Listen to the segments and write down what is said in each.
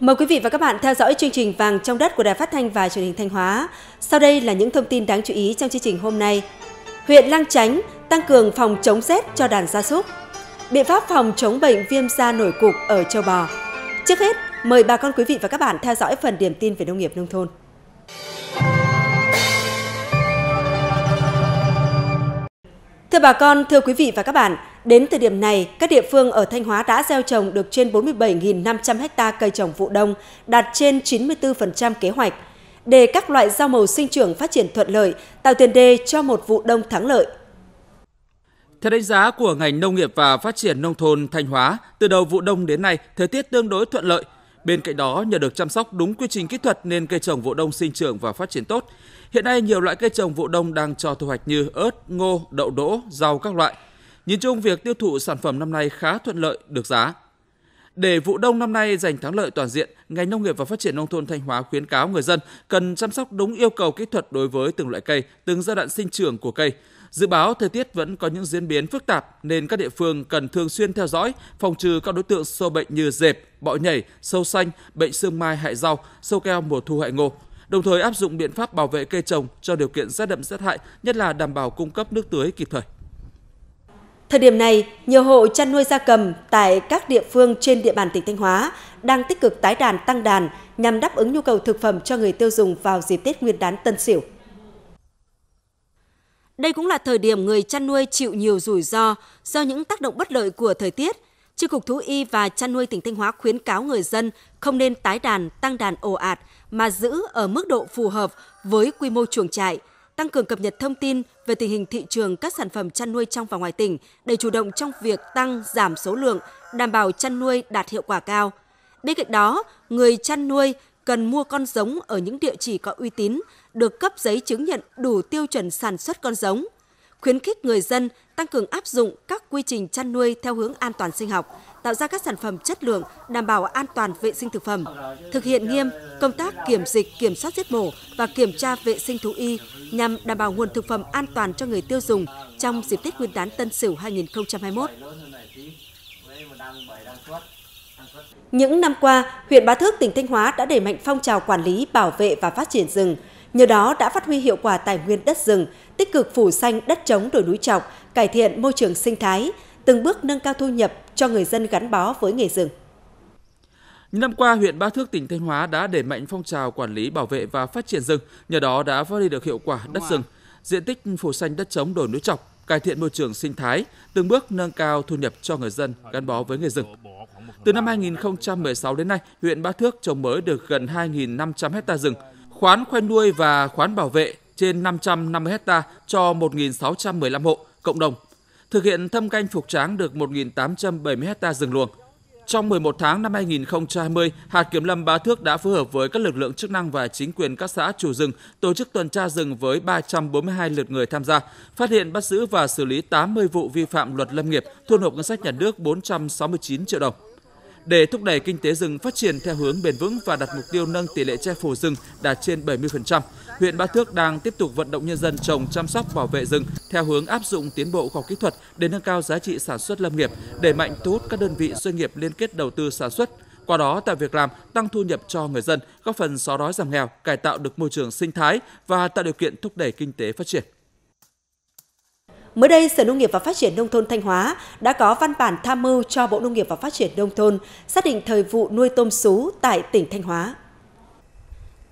Mời quý vị và các bạn theo dõi chương trình Vàng trong đất của Đài Phát thanh và Truyền hình Thanh Hóa. Sau đây là những thông tin đáng chú ý trong chương trình hôm nay. Huyện Lang Chánh tăng cường phòng chống rét cho đàn gia súc. Biện pháp phòng chống bệnh viêm da nổi cục ở châu bò. Trước hết, mời bà con quý vị và các bạn theo dõi phần điểm tin về nông nghiệp nông thôn. Thưa bà con, thưa quý vị và các bạn, đến thời điểm này, các địa phương ở Thanh Hóa đã gieo trồng được trên 47.500 ha cây trồng vụ đông, đạt trên 94% kế hoạch. Để các loại rau màu sinh trưởng phát triển thuận lợi, tạo tiền đề cho một vụ đông thắng lợi. Theo đánh giá của ngành nông nghiệp và phát triển nông thôn Thanh Hóa, từ đầu vụ đông đến nay, thời tiết tương đối thuận lợi. Bên cạnh đó, nhờ được chăm sóc đúng quy trình kỹ thuật nên cây trồng vụ đông sinh trưởng và phát triển tốt. Hiện nay nhiều loại cây trồng vụ đông đang cho thu hoạch như ớt, ngô, đậu đỗ, rau các loại. Nhìn chung việc tiêu thụ sản phẩm năm nay khá thuận lợi, được giá. Để vụ đông năm nay giành thắng lợi toàn diện, ngành nông nghiệp và phát triển nông thôn Thanh Hóa khuyến cáo người dân cần chăm sóc đúng yêu cầu kỹ thuật đối với từng loại cây, từng giai đoạn sinh trưởng của cây. Dự báo thời tiết vẫn có những diễn biến phức tạp nên các địa phương cần thường xuyên theo dõi, phòng trừ các đối tượng sâu bệnh như dẹp, bọ nhảy, sâu xanh, bệnh sương mai hại rau, sâu keo mùa thu hại ngô đồng thời áp dụng biện pháp bảo vệ cây trồng cho điều kiện rét đậm rét hại, nhất là đảm bảo cung cấp nước tưới kịp thời. Thời điểm này, nhiều hộ chăn nuôi gia cầm tại các địa phương trên địa bàn tỉnh Thanh Hóa đang tích cực tái đàn tăng đàn nhằm đáp ứng nhu cầu thực phẩm cho người tiêu dùng vào dịp Tết Nguyên đán Tân Sửu. Đây cũng là thời điểm người chăn nuôi chịu nhiều rủi ro do những tác động bất lợi của thời tiết. Chi cục Thú y và chăn nuôi tỉnh Thanh Hóa khuyến cáo người dân không nên tái đàn, tăng đàn ồ ạt mà giữ ở mức độ phù hợp với quy mô chuồng trại, tăng cường cập nhật thông tin về tình hình thị trường các sản phẩm chăn nuôi trong và ngoài tỉnh để chủ động trong việc tăng giảm số lượng, đảm bảo chăn nuôi đạt hiệu quả cao. Bên cạnh đó, người chăn nuôi cần mua con giống ở những địa chỉ có uy tín, được cấp giấy chứng nhận đủ tiêu chuẩn sản xuất con giống. Khuyến khích người dân tăng cường áp dụng các quy trình chăn nuôi theo hướng an toàn sinh học, tạo ra các sản phẩm chất lượng, đảm bảo an toàn vệ sinh thực phẩm, thực hiện nghiêm công tác kiểm dịch, kiểm soát giết mổ và kiểm tra vệ sinh thú y nhằm đảm bảo nguồn thực phẩm an toàn cho người tiêu dùng trong dịp Tết Nguyên đán Tân Sửu 2021. Những năm qua, huyện Bá Thước, tỉnh Thanh Hóa đã đẩy mạnh phong trào quản lý, bảo vệ và phát triển rừng. Nhờ đó đã phát huy hiệu quả tài nguyên đất rừng, tích cực phủ xanh đất trống đồi núi trọc, cải thiện môi trường sinh thái, từng bước nâng cao thu nhập cho người dân gắn bó với nghề rừng. Những năm qua, huyện Ba Thước, tỉnh Thanh Hóa đã đẩy mạnh phong trào quản lý, bảo vệ và phát triển rừng, nhờ đó đã phát huy được hiệu quả đất rừng, diện tích phủ xanh đất trống đồi núi trọc, cải thiện môi trường sinh thái, từng bước nâng cao thu nhập cho người dân gắn bó với nghề rừng. Từ năm 2016 đến nay, huyện Ba Thước trồng mới được gần 2.500 hecta rừng, khoán khoanh nuôi và khoán bảo vệ trên 550 hecta cho 1.615 hộ cộng đồng thực hiện thâm canh phục tráng được 1.870 hecta rừng luồng. Trong 11 tháng năm 2020, hạt kiểm lâm Bá Thước đã phối hợp với các lực lượng chức năng và chính quyền các xã chủ rừng tổ chức tuần tra rừng với 342 lượt người tham gia, phát hiện bắt giữ và xử lý 80 vụ vi phạm luật lâm nghiệp, thu nộp ngân sách nhà nước 469 triệu đồng. Để thúc đẩy kinh tế rừng phát triển theo hướng bền vững và đặt mục tiêu nâng tỷ lệ che phủ rừng đạt trên 70%, huyện Ba Thước đang tiếp tục vận động nhân dân trồng chăm sóc bảo vệ rừng theo hướng áp dụng tiến bộ khoa học kỹ thuật để nâng cao giá trị sản xuất lâm nghiệp, đẩy mạnh thu hút các đơn vị doanh nghiệp liên kết đầu tư sản xuất, qua đó tạo việc làm, tăng thu nhập cho người dân, góp phần xóa đói giảm nghèo, cải tạo được môi trường sinh thái và tạo điều kiện thúc đẩy kinh tế phát triển. Mới đây, Sở Nông nghiệp và Phát triển Nông thôn Thanh Hóa đã có văn bản tham mưu cho Bộ Nông nghiệp và Phát triển Nông thôn xác định thời vụ nuôi tôm sú tại tỉnh Thanh Hóa.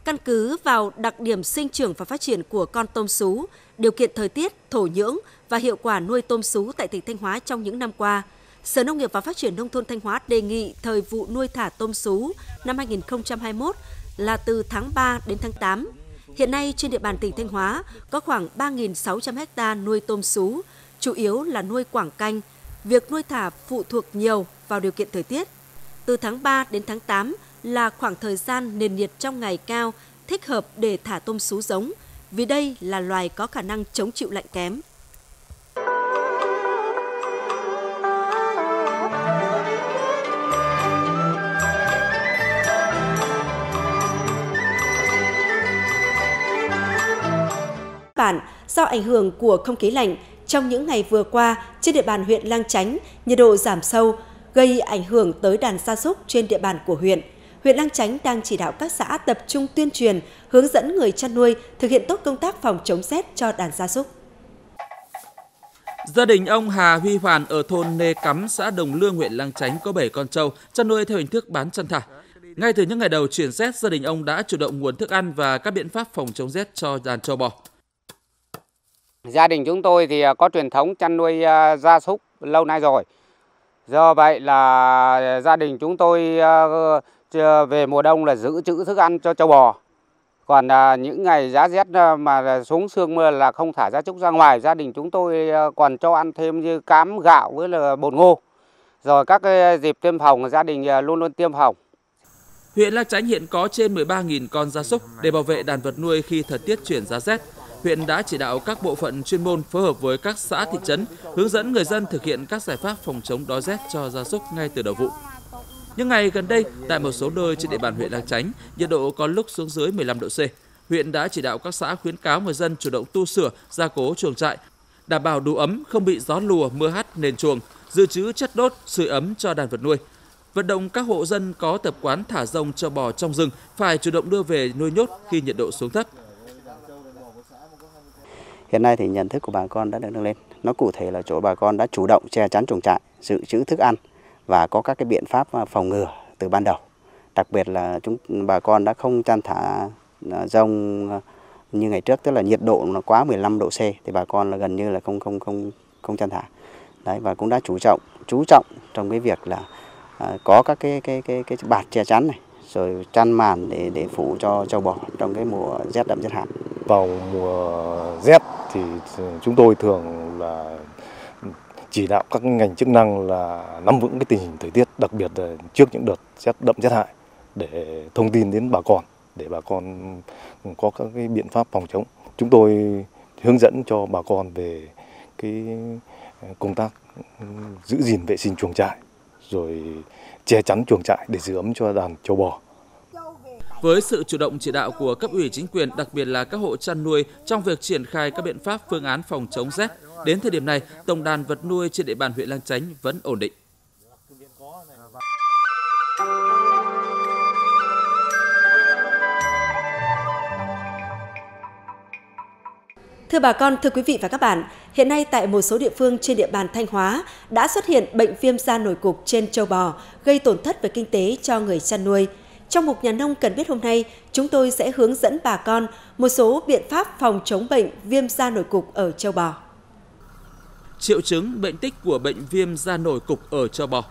Căn cứ vào đặc điểm sinh trưởng và phát triển của con tôm sú, điều kiện thời tiết, thổ nhưỡng và hiệu quả nuôi tôm sú tại tỉnh Thanh Hóa trong những năm qua, Sở Nông nghiệp và Phát triển Nông thôn Thanh Hóa đề nghị thời vụ nuôi thả tôm sú năm 2021 là từ tháng 3 đến tháng 8 Hiện nay trên địa bàn tỉnh Thanh Hóa có khoảng 3.600 ha nuôi tôm sú, chủ yếu là nuôi quảng canh. Việc nuôi thả phụ thuộc nhiều vào điều kiện thời tiết. Từ tháng 3 đến tháng 8 là khoảng thời gian nền nhiệt trong ngày cao, thích hợp để thả tôm sú giống, vì đây là loài có khả năng chống chịu lạnh kém. Bản do ảnh hưởng của không khí lạnh trong những ngày vừa qua trên địa bàn huyện Lang Chánh, nhiệt độ giảm sâu, gây ảnh hưởng tới đàn gia súc trên địa bàn của huyện. huyện Lang Chánh đang chỉ đạo các xã tập trung tuyên truyền, hướng dẫn người chăn nuôi thực hiện tốt công tác phòng chống rét cho đàn gia súc. Gia đình ông Hà Huy Hoàn ở thôn Nê Cắm, xã Đồng Lương, huyện Lang Chánh có 7 con trâu chăn nuôi theo hình thức bán chăn thả. Ngay từ những ngày đầu chuyển rét, gia đình ông đã chủ động nguồn thức ăn và các biện pháp phòng chống rét cho đàn trâu bò. Gia đình chúng tôi thì à, có truyền thống chăn nuôi à, gia súc lâu nay rồi. Do vậy là gia đình chúng tôi à, về mùa đông là giữ trữ thức ăn cho trâu bò. Còn những ngày giá rét mà xuống sương mưa là không thả gia súc ra ngoài. Gia đình chúng tôi còn cho ăn thêm như cám, gạo với là bột ngô. Rồi các cái dịp tiêm phòng, gia đình luôn luôn tiêm phòng. Huyện Lang Chánh hiện có trên 13.000 con gia súc để bảo vệ đàn vật nuôi khi thời tiết chuyển giá rét. Huyện đã chỉ đạo các bộ phận chuyên môn phối hợp với các xã thị trấn hướng dẫn người dân thực hiện các giải pháp phòng chống đói rét cho gia súc ngay từ đầu vụ. Những ngày gần đây, tại một số nơi trên địa bàn huyện Lang Chánh, nhiệt độ có lúc xuống dưới 15 độ C. Huyện đã chỉ đạo các xã khuyến cáo người dân chủ động tu sửa, gia cố chuồng trại, đảm bảo đủ ấm, không bị gió lùa, mưa hắt nền chuồng, dự trữ chất đốt, sưởi ấm cho đàn vật nuôi, vận động các hộ dân có tập quán thả rông cho bò trong rừng phải chủ động đưa về nuôi nhốt khi nhiệt độ xuống thấp. Hiện nay thì nhận thức của bà con đã được nâng lên. Nó cụ thể là chỗ bà con đã chủ động che chắn chuồng trại, dự trữ thức ăn và có các cái biện pháp à, phòng ngừa từ ban đầu. Đặc biệt là chúng bà con đã không chăn thả à, rông à, như ngày trước tức là nhiệt độ nó quá 15 độ C thì bà con là gần như là không không không không chăn thả. Đấy và cũng đã chú trọng chú trọng trong cái việc là À, có các cái cái cái cái bạt che chắn này rồi chăn màn để để phủ cho châu bò trong cái mùa rét đậm rét hại. Vào mùa rét thì chúng tôi thường là chỉ đạo các ngành chức năng là nắm vững cái tình hình thời tiết, đặc biệt là trước những đợt rét đậm rét hại để thông tin đến bà con để bà con có các cái biện pháp phòng chống. Chúng tôi hướng dẫn cho bà con về cái công tác giữ gìn vệ sinh chuồng trại rồi che chắn chuồng trại để giữ ấm cho đàn châu bò. Với sự chủ động chỉ đạo của cấp ủy chính quyền, đặc biệt là các hộ chăn nuôi trong việc triển khai các biện pháp phương án phòng chống rét, đến thời điểm này, tổng đàn vật nuôi trên địa bàn huyện Lang Chánh vẫn ổn định. Thưa bà con, thưa quý vị và các bạn, hiện nay tại một số địa phương trên địa bàn Thanh Hóa đã xuất hiện bệnh viêm da nổi cục trên châu bò, gây tổn thất về kinh tế cho người chăn nuôi. Trong mục nhà nông cần biết hôm nay, chúng tôi sẽ hướng dẫn bà con một số biện pháp phòng chống bệnh viêm da nổi cục ở châu bò. Triệu chứng bệnh tích của bệnh viêm da nổi cục ở châu bò.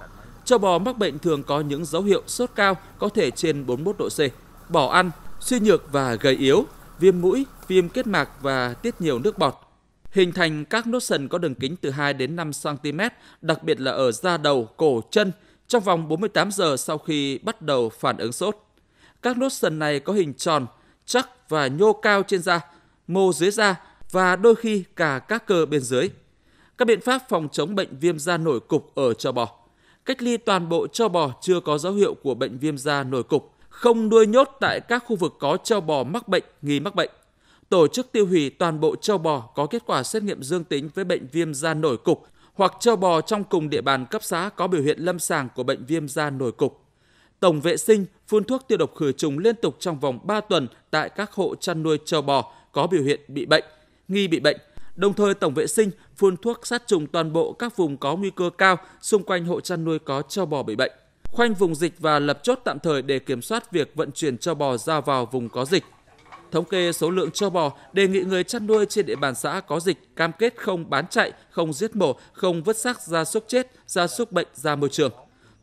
Châu bò mắc bệnh thường có những dấu hiệu sốt cao, có thể trên 41 độ C, bỏ ăn, suy nhược và gầy yếu, viêm mũi, viêm kết mạc và tiết nhiều nước bọt. Hình thành các nốt sần có đường kính từ 2 đến 5 cm, đặc biệt là ở da đầu, cổ, chân trong vòng 48 giờ sau khi bắt đầu phản ứng sốt. Các nốt sần này có hình tròn, chắc và nhô cao trên da, mô dưới da và đôi khi cả các cơ bên dưới. Các biện pháp phòng chống bệnh viêm da nổi cục ở châu bò. Cách ly toàn bộ châu bò chưa có dấu hiệu của bệnh viêm da nổi cục không nuôi nhốt tại các khu vực có trâu bò mắc bệnh, nghi mắc bệnh. Tổ chức tiêu hủy toàn bộ trâu bò có kết quả xét nghiệm dương tính với bệnh viêm da nổi cục hoặc trâu bò trong cùng địa bàn cấp xã có biểu hiện lâm sàng của bệnh viêm da nổi cục. Tổng vệ sinh phun thuốc tiêu độc khử trùng liên tục trong vòng 3 tuần tại các hộ chăn nuôi trâu bò có biểu hiện bị bệnh, nghi bị bệnh. Đồng thời tổng vệ sinh phun thuốc sát trùng toàn bộ các vùng có nguy cơ cao xung quanh hộ chăn nuôi có trâu bò bị bệnh khoanh vùng dịch và lập chốt tạm thời để kiểm soát việc vận chuyển châu bò ra vào vùng có dịch. Thống kê số lượng cho bò, đề nghị người chăn nuôi trên địa bàn xã có dịch cam kết không bán chạy, không giết mổ, không vứt xác gia súc chết, gia súc bệnh ra môi trường.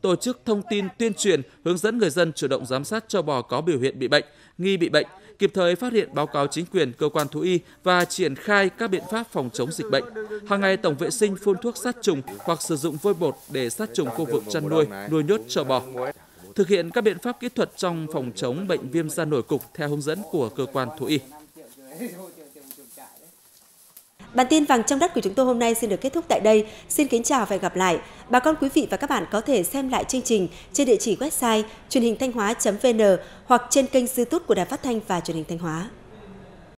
Tổ chức thông tin tuyên truyền, hướng dẫn người dân chủ động giám sát cho bò có biểu hiện bị bệnh, nghi bị bệnh, kịp thời phát hiện báo cáo chính quyền, cơ quan thú y và triển khai các biện pháp phòng chống dịch bệnh. Hàng ngày tổng vệ sinh phun thuốc sát trùng hoặc sử dụng vôi bột để sát trùng khu vực chăn nuôi, nuôi nhốt cho bò. Thực hiện các biện pháp kỹ thuật trong phòng chống bệnh viêm da nổi cục theo hướng dẫn của cơ quan thú y. Bản tin vàng trong đất của chúng tôi hôm nay xin được kết thúc tại đây. Xin kính chào và hẹn gặp lại. Bà con, quý vị và các bạn có thể xem lại chương trình trên địa chỉ website truyền hình thanh hóa.vn hoặc trên kênh youtube của Đài Phát thanh và Truyền hình Thanh Hóa.